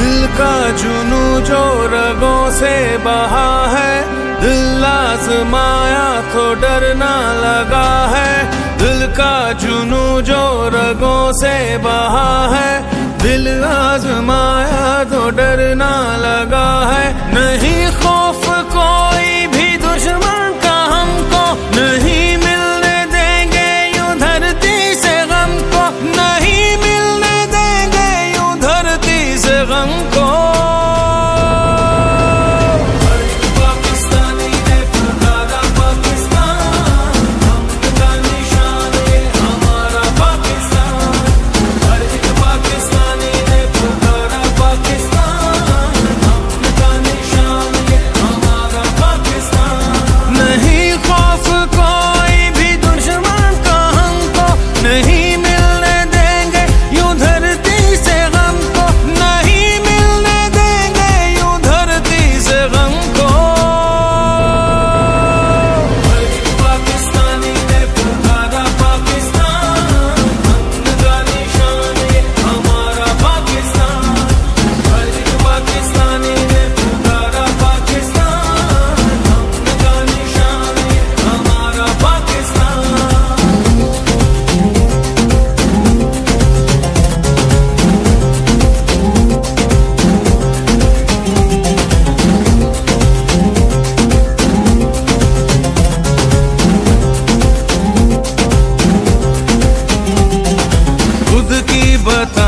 दिल का जुनू जो रगों से बहा है, दिल लाजमाया तो डरना लगा है। दिल का जुनू जो रगों से बहा है, दिल आजमाया तो डरना लगा है। नहीं मुसीबत